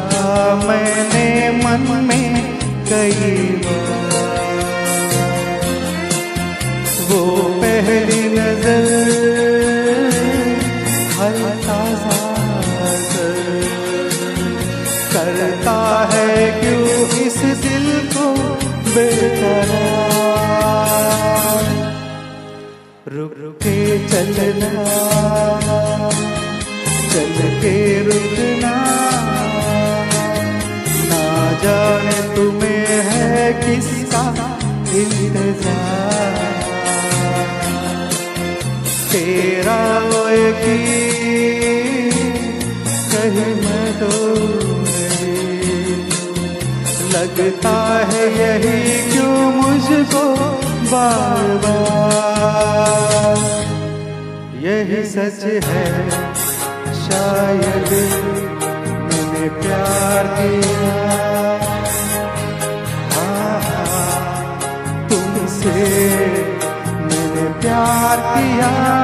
था मैंने मन में कई वो पहली नज़र ताज़ा करता है क्यों इस दिल को बेकरार? रुक के चलना, चल के रुकना तेरा की कहीं मैं तो लगता है यही क्यों मुझको बार बार यही सच है, शायद मैंने प्यार किया। प्यार किया।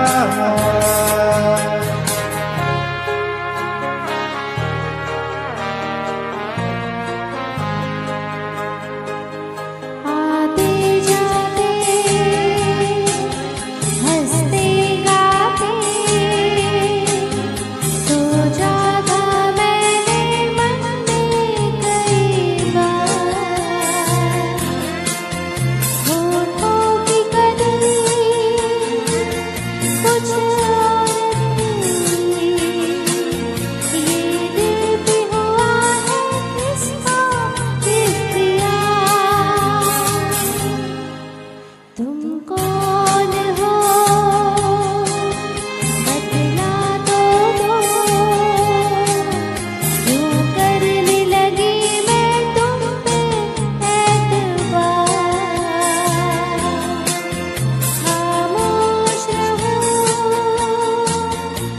Jesus.